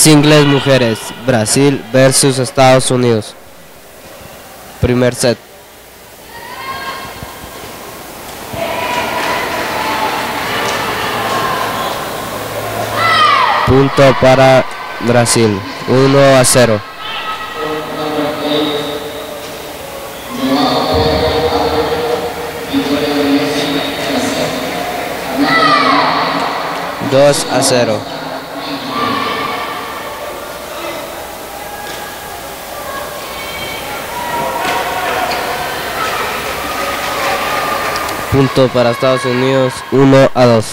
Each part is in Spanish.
Singles mujeres, Brasil versus Estados Unidos. Primer set. Punto para Brasil, 1 a 0. Dos a cero. Punto para Estados Unidos, 1 a 2.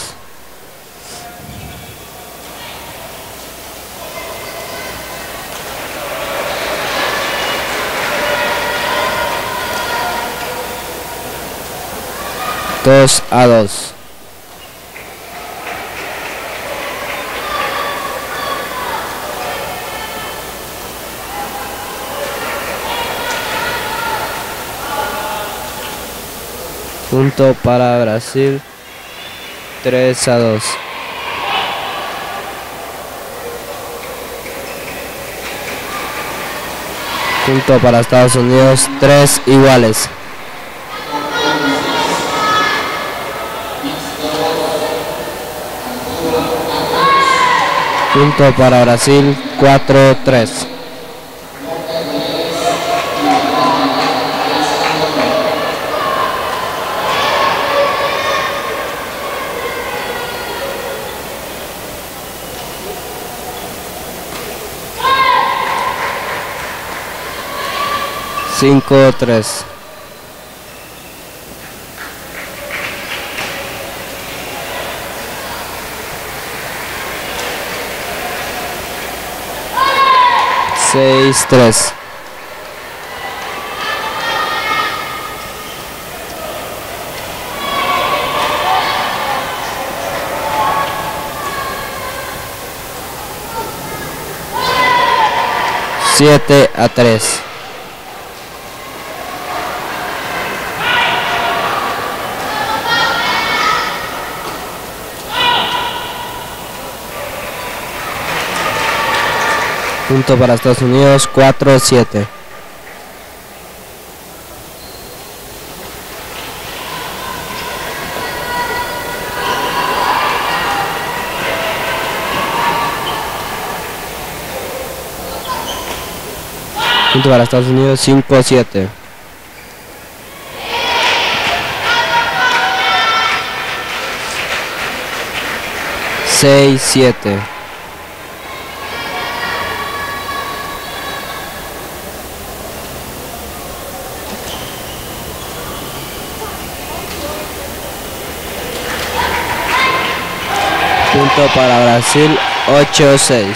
Dos a dos. Punto para Brasil. 3 a 2. Punto para Estados Unidos. 3 iguales. Punto para Brasil. 4-3. Cinco, tres. Seis, tres. Siete a tres. Punto para Estados Unidos, 4-7. Punto para Estados Unidos, 5-7. Seis, siete. Punto para Brasil, 8-6.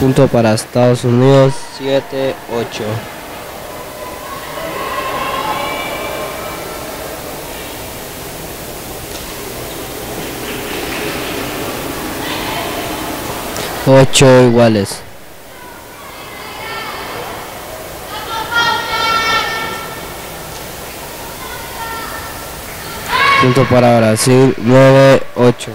Punto para Estados Unidos, 7-8. Ocho iguales. Punto para Brasil, 9-8.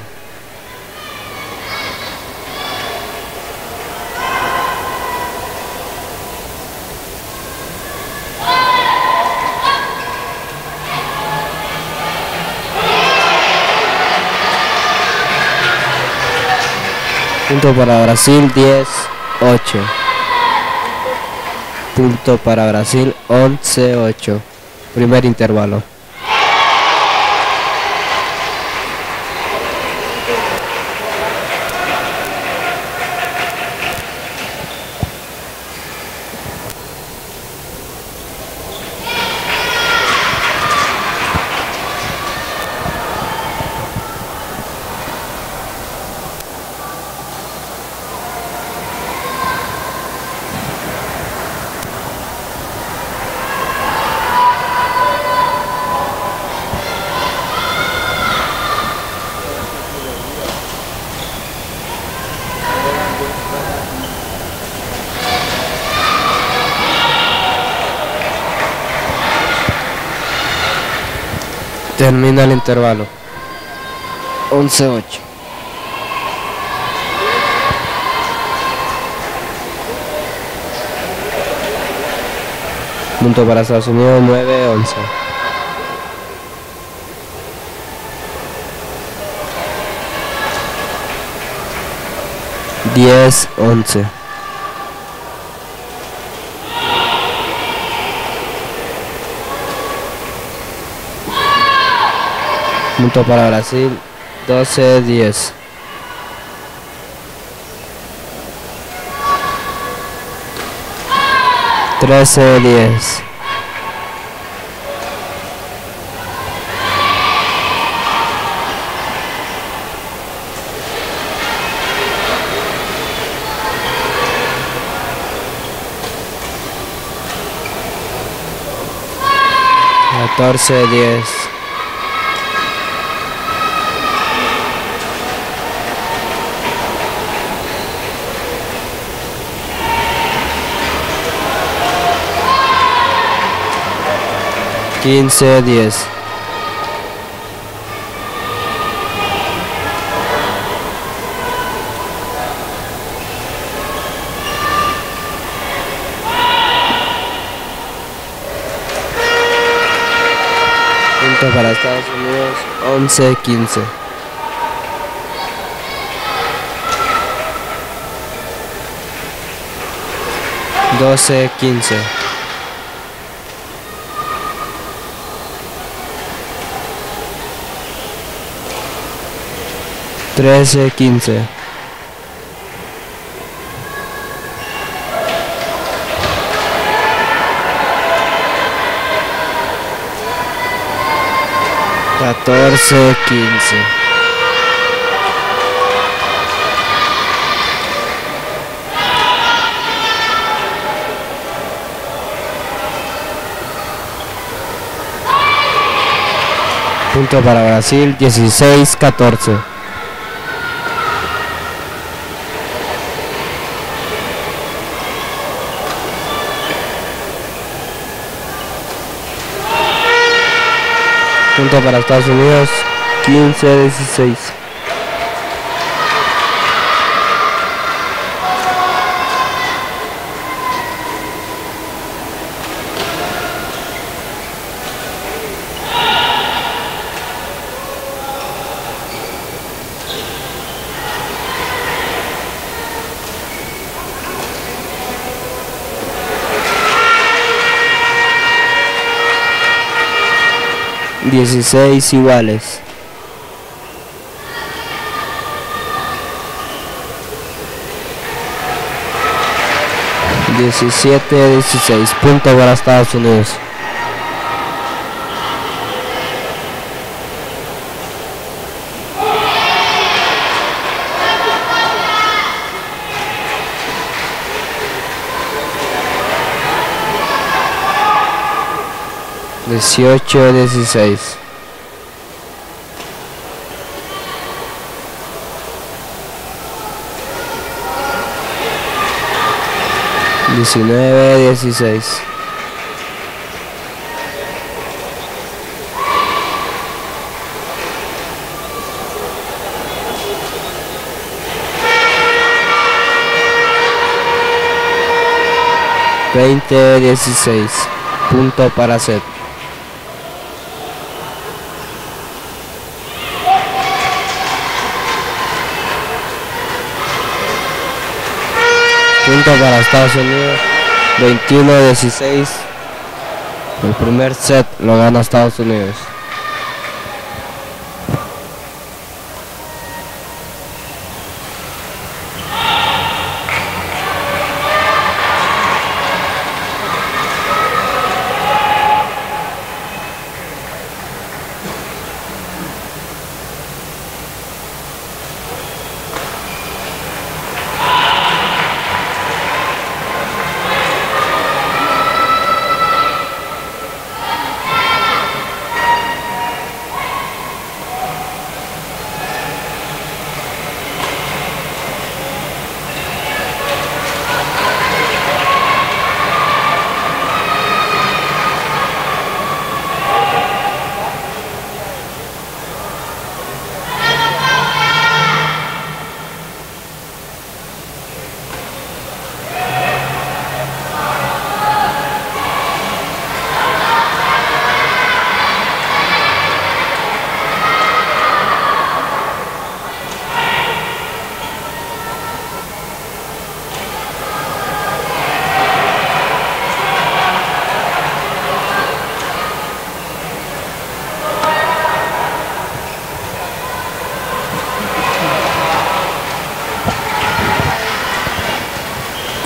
Punto para Brasil, 10-8. Punto para Brasil, 11-8. Primer intervalo. Termina el intervalo. 11-8. Punto para Estados Unidos 9-11. Diez, once. Punto para Brasil, 12-10. Trece, diez. Catorce, diez. Quince, diez. Punto para Estados Unidos, once, quince. Doce, quince. Trece, quince. Catorce, quince. Punto para Brasil, dieciséis, catorce. Punto para Estados Unidos, 15-16. Dieciséis iguales. Diecisiete, dieciséis. Punto para Estados Unidos. Dieciocho, dieciséis. Diecinueve, dieciséis. Veinte, dieciséis. Punto para set. Punto para Estados Unidos. 21-16. El primer set lo gana Estados Unidos.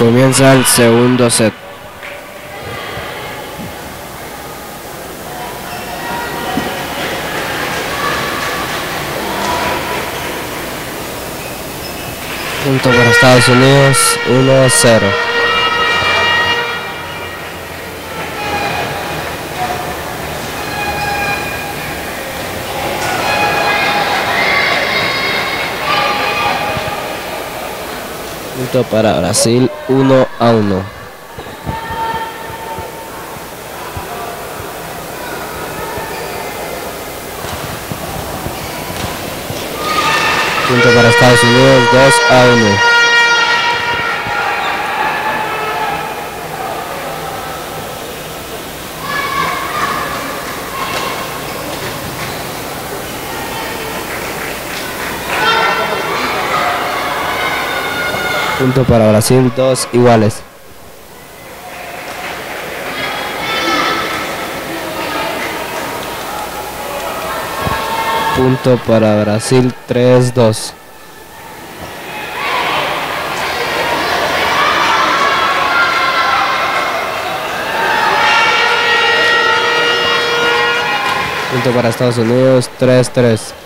Comienza el segundo set. Punto para Estados Unidos, 1-0. Punto para Brasil, 1 a 1. Punto para Estados Unidos, 2 a 1. Punto para Brasil, 2 iguales. Punto para Brasil, 3-2. Punto para Estados Unidos, 3-3.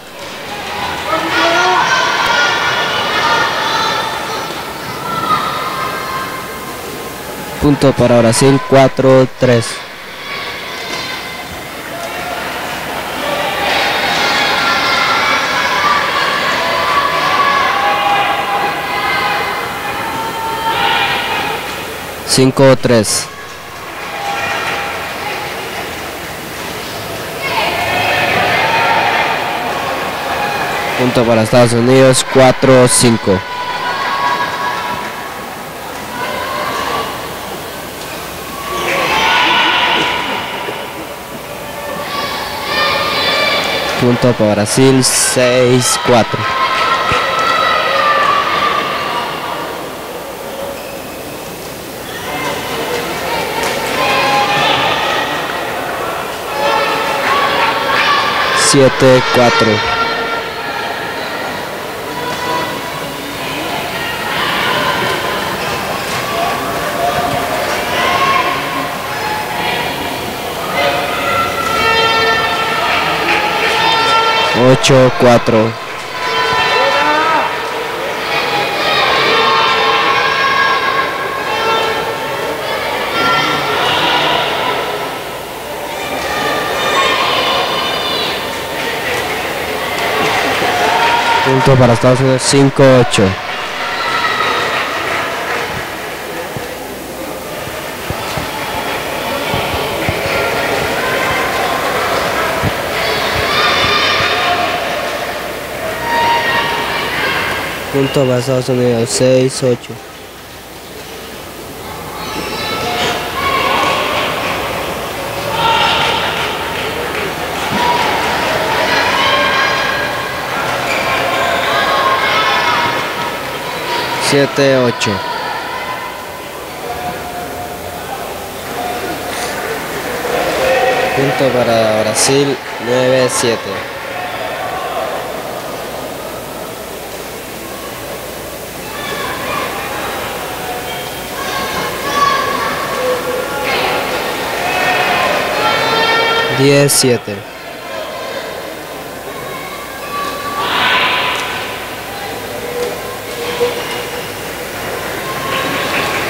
Punto para Brasil, 4-3. Cinco tres. Punto para Estados Unidos, 4-5. Punto para Brasil, 6-4. Siete, cuatro. Ocho, cuatro. Punto para Estados Unidos, 5-8. Punto para Estados Unidos, 6-8. Siete, ocho. Punto para Brasil, nueve, siete. Diez, siete.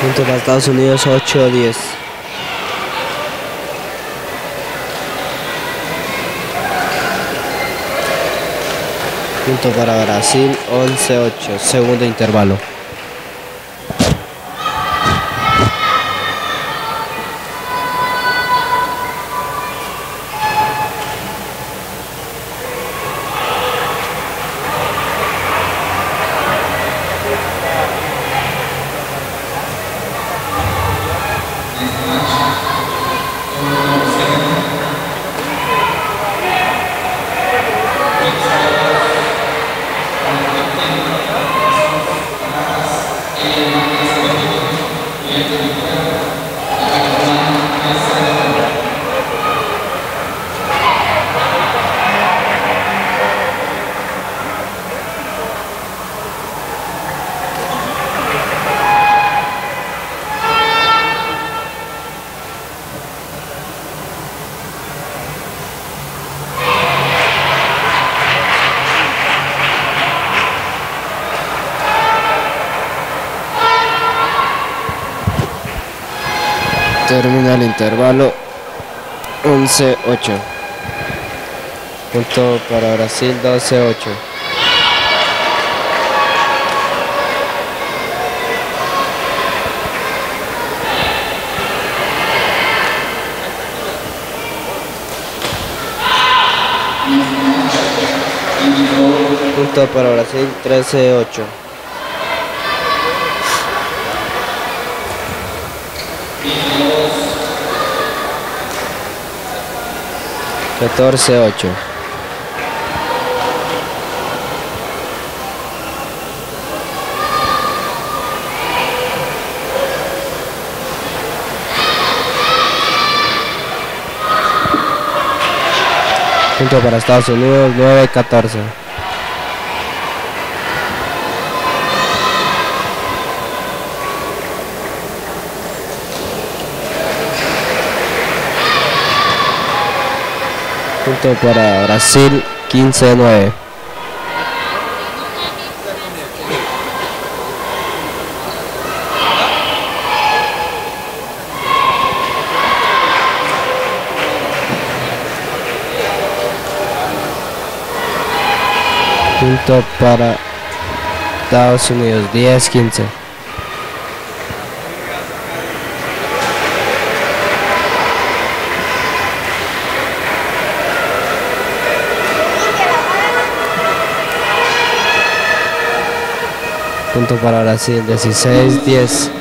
Punto para Estados Unidos 8 10. Punto para Brasil 11 8. Segundo intervalo. termina el intervalo 11-8. Punto para Brasil 12-8. Punto para Brasil 13-8. Thank you. 14-8. Punto para Estados Unidos, 9-14. Punto para Brasil, 15-9. Punto para Estados Unidos, 10-15. Punto para Brasil, 16-10.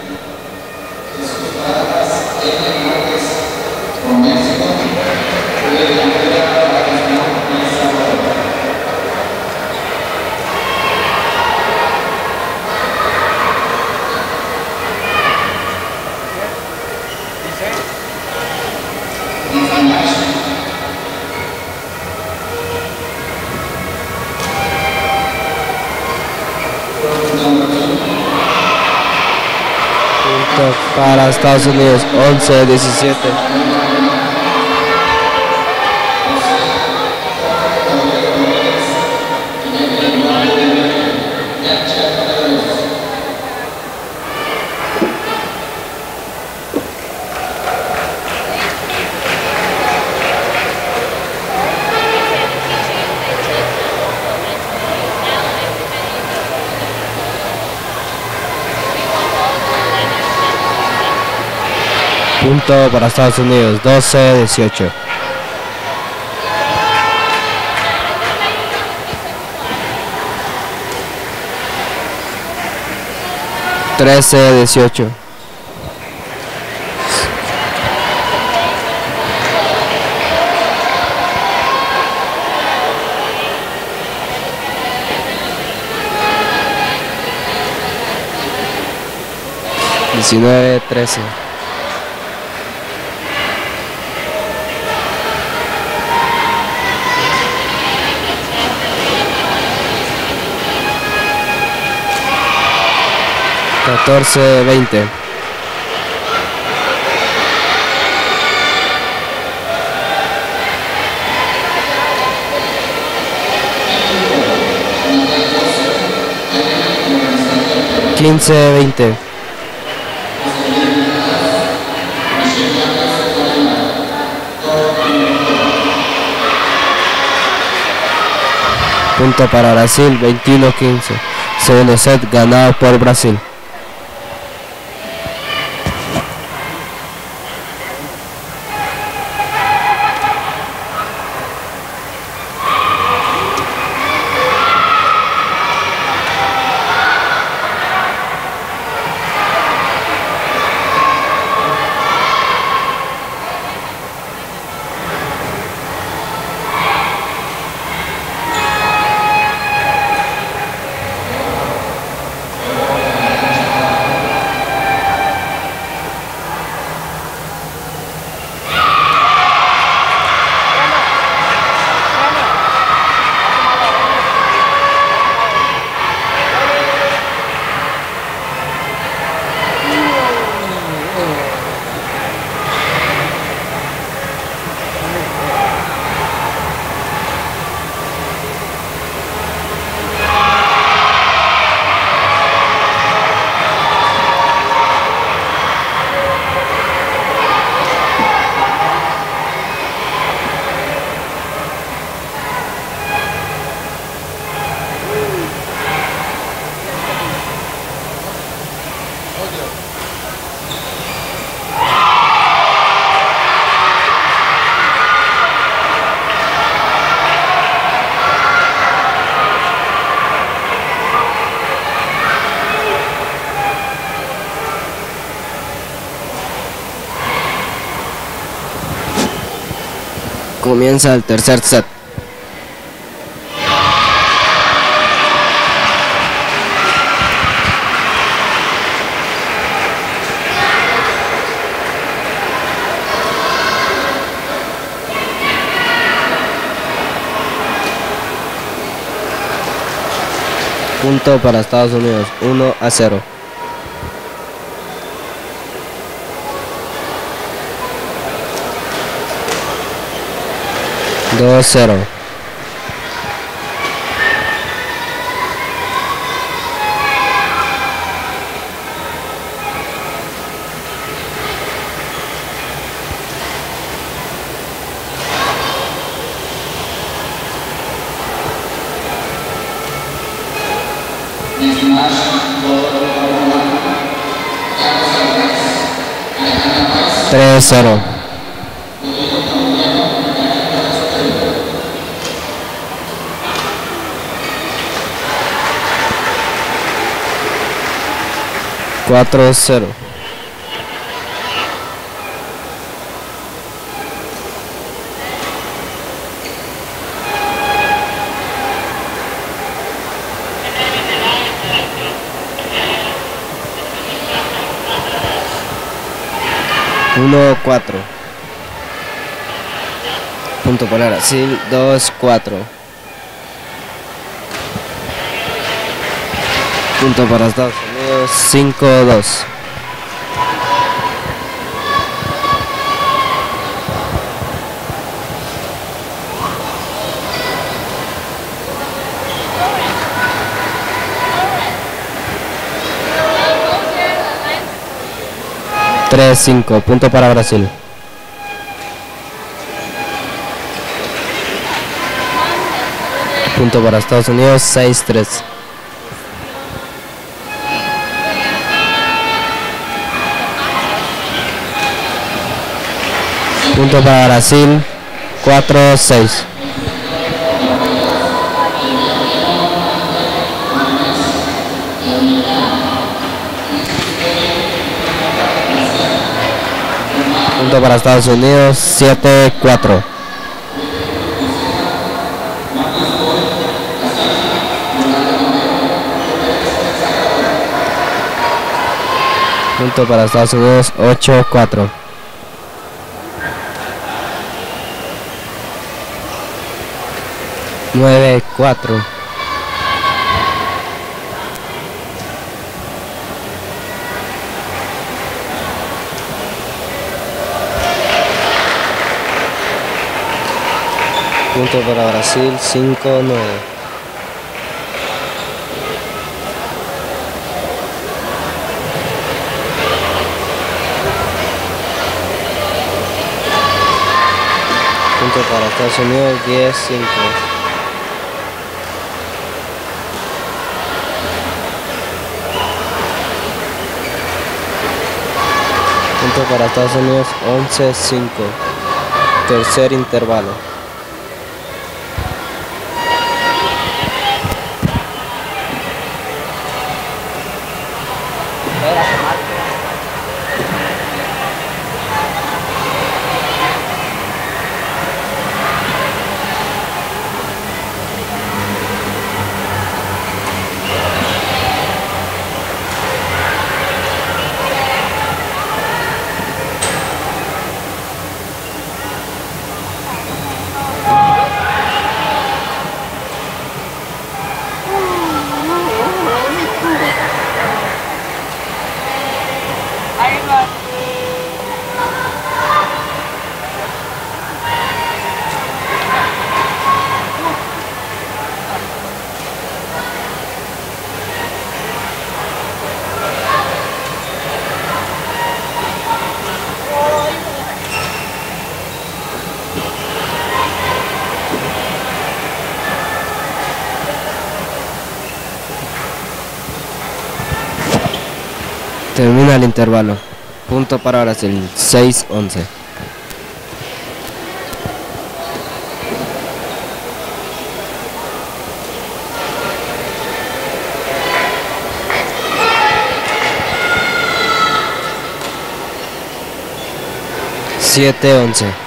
Punto para Estados Unidos, 11-17. Punto para Estados Unidos, 12-18. Trece, dieciocho. Diecinueve, trece. Catorce, veinte. Quince, veinte. Punto para Brasil, 21-15. Segundo set ganado por Brasil. Comienza el tercer set. Punto para Estados Unidos, 1 a 0. Dos cero. Tres cero. Cuatro cero. Uno cuatro. Punto para Brasil, dos cuatro. punto para Estados Unidos, 5-2. Tres, cinco, punto para Brasil. Punto para Estados Unidos, 6-3. Punto para Brasil, 4-6. Punto para Estados Unidos, 7-4. Punto para Estados Unidos, 8-4. 9-4. Punto para Brasil, 5-9. Punto para Estados Unidos, 10-5. Para Estados Unidos 11-5. Tercer intervalo. Termina el intervalo. Punto para Brasil, 6-11. Siete once.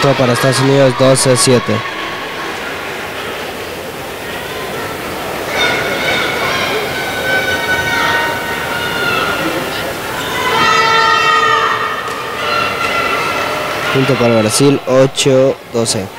Para Estados Unidos 12-7. Punto para Brasil 8-12.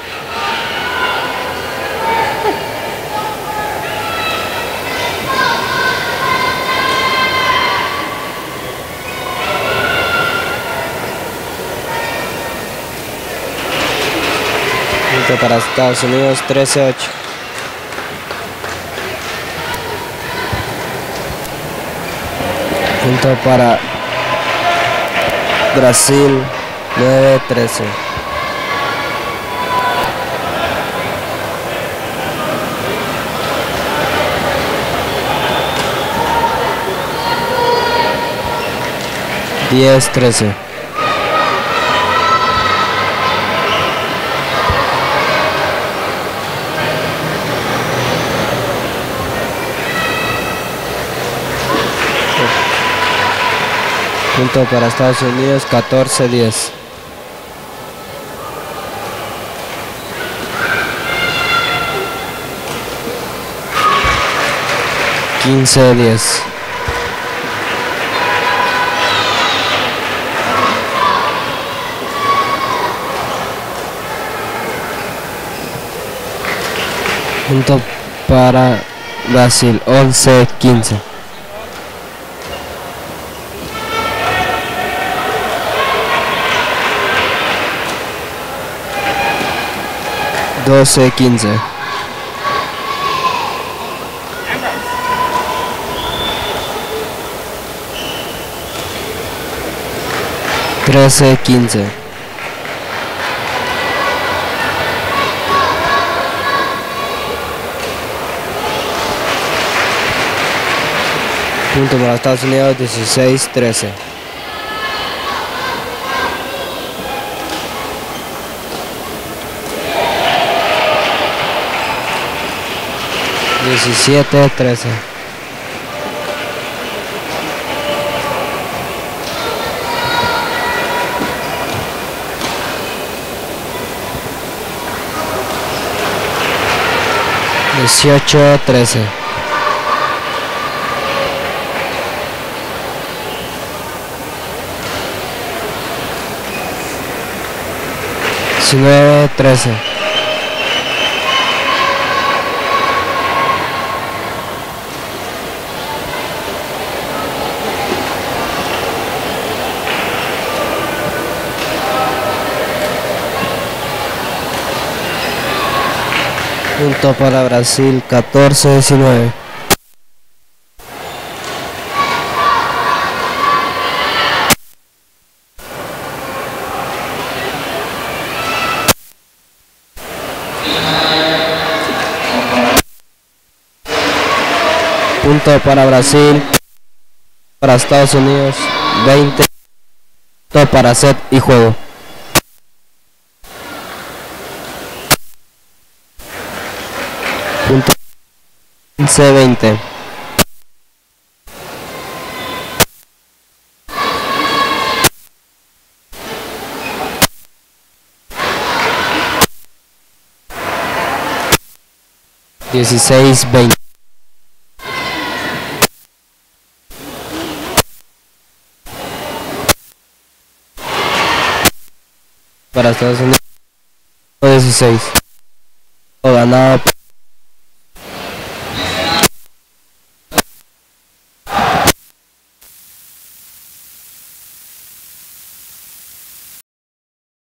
Punto para Estados Unidos 13-8. Punto para Brasil 9-13. Diez, trece. Punto para Estados Unidos, 14-10. Quince, diez. Punto para Brasil, once, quince. Doce, quince. Trece, quince. Punto para Estados Unidos, 16, 13. Diecisiete, trece. Dieciocho, trece. Diecinueve, trece. Punto para Brasil, 14-19. Punto para Brasil, para Estados Unidos, 20. Punto para set y juego. 15-20. Dieciséis, veinte. Para Estados Unidos, 16. O ganado